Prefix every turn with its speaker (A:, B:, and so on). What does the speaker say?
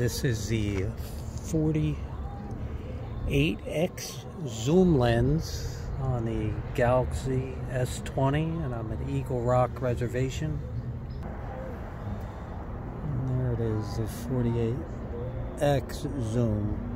A: This is the 48x zoom lens on the Galaxy S20 and I'm at Eagle Rock Reservation. And there it is, the 48x zoom.